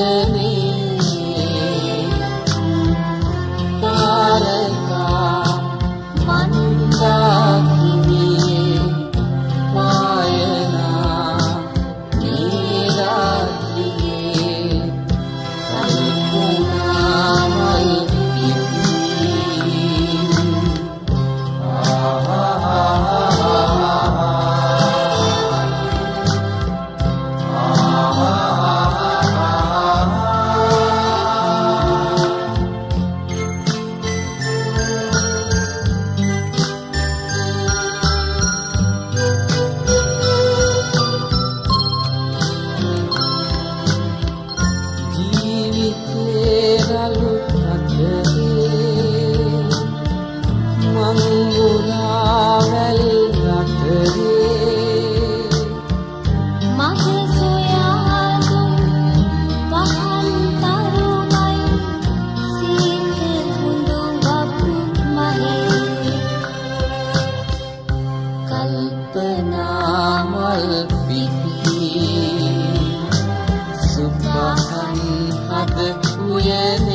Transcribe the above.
Amen. කල්පිති සුපහන් අද උයන